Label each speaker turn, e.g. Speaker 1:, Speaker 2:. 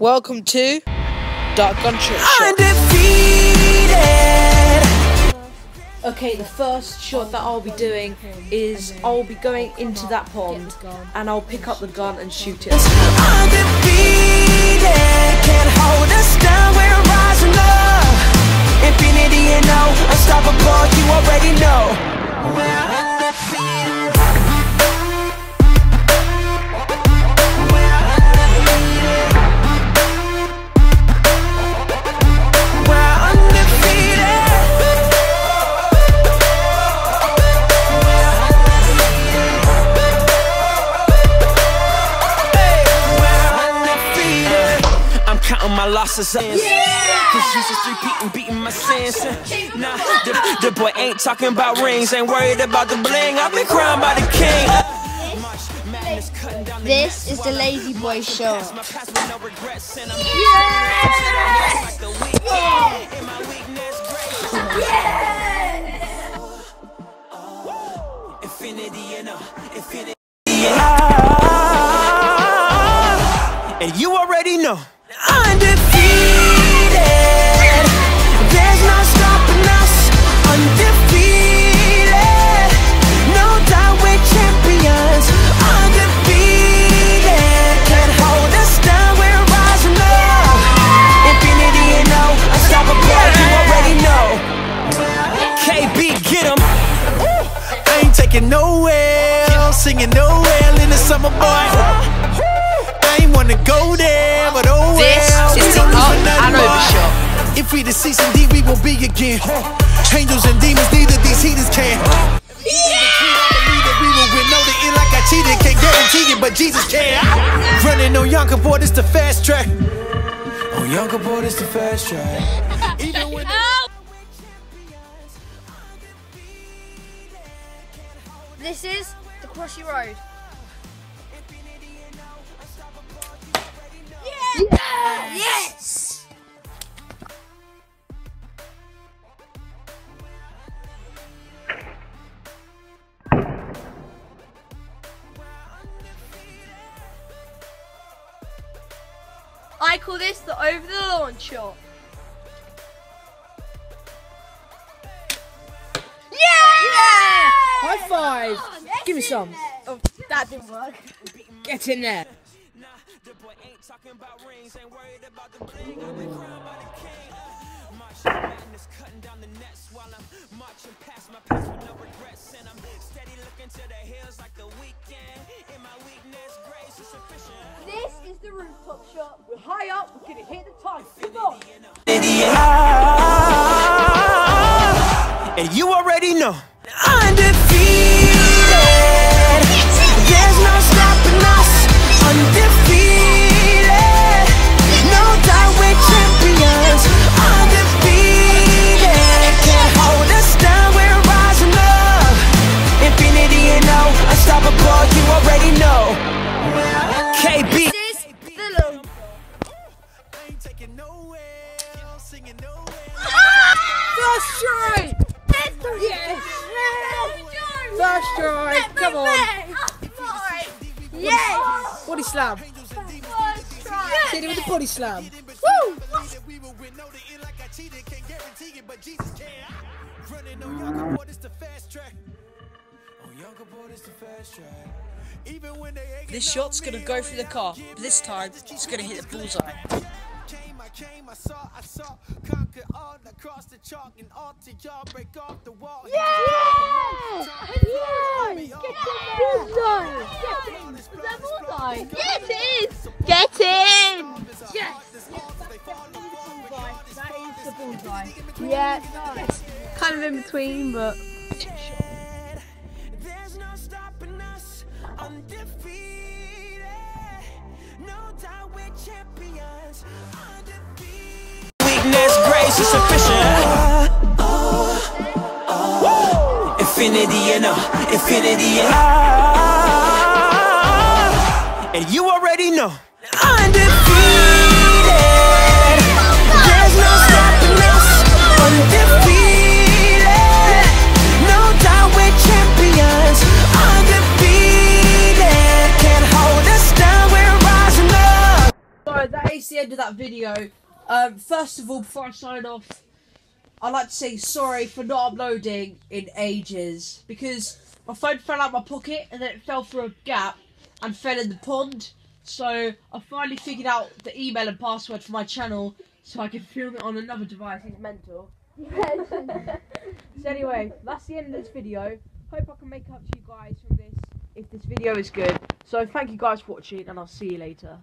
Speaker 1: Welcome to Dart Gun Trick Shot.
Speaker 2: Undefeated.
Speaker 3: Okay, the first shot that I'll be doing is I'll be going into that pond and I'll pick up the gun and shoot it.
Speaker 2: My losses up. Cause Jesus repeating, beating my sins. Nah, the, the boy ain't talking about rings, ain't worried about the bling. I've been crowned by the king.
Speaker 4: This is the Lazy Boy Show.
Speaker 2: My past with no regrets, and I'm like the weekend. In my weakness, grace. Infinity and uh, infinity. Ah, and you already know. Undefeated. There's no stopping us. Undefeated. No doubt we're champions. Undefeated. Can't hold us down. We're rising up. Infinity and no unstoppable. You already know. KB, get 'em. I ain't taking nowhere, singing nowhere in the summer, boy. I ain't wanna go there, but oh well. If we the season D, we will be again. Angels and demons, neither these heathens can. Believe that we will win, know the end like I cheated, can't guarantee it, but Jesus can. Running on Yonker board, it's the fast track. On Yonker board, it's the fast track. Even when
Speaker 4: This is the Crossy Road. Yes! I call this the over the launch shot. Yeah!
Speaker 1: High five! Give me some.
Speaker 4: Oh, that didn't work.
Speaker 1: Get in there.
Speaker 2: The to the hills like the weekend. In my weakness, grace is sufficient.
Speaker 4: This is the rooftop shot. We're high up, we're gonna hit the top. Come on.
Speaker 2: And you already know. Undefeated.
Speaker 1: First try! Come on!
Speaker 4: Yes!
Speaker 1: Body slam!
Speaker 4: First try.
Speaker 1: Hit him with the body slam!
Speaker 4: Woo!
Speaker 2: We will win, know the end like I cheated, can't guarantee it, but Jesus can. Running on Yonker board, it's the fast track. On Yonker board, it's the fast track. Even when they ain't
Speaker 1: This shot's gonna go through the car, but this time it's gonna hit the bullseye.
Speaker 2: Came, I came, I saw, I saw, conquer all across the chalk and all to y'all break off the wall.
Speaker 4: Yes, it is! Get in! Yes!
Speaker 1: That is the bullseye.
Speaker 4: Yeah. Kind of in between, but.
Speaker 2: There's no stopping us, undefeated. Weakness, grace is sufficient. Infinity and uh, infinity and ah. And you already know. Undefeated.
Speaker 1: End of that video. Um, first of all, before I sign off, I'd like to say sorry for not uploading in ages because my phone fell out of my pocket and then it fell through a gap and fell in the pond. So I finally figured out the email and password for my channel so I can film it on another device. It's mental. so anyway, that's the end of this video. Hope I can make up to you guys from this if this video is good. So thank you guys for watching and I'll see you later.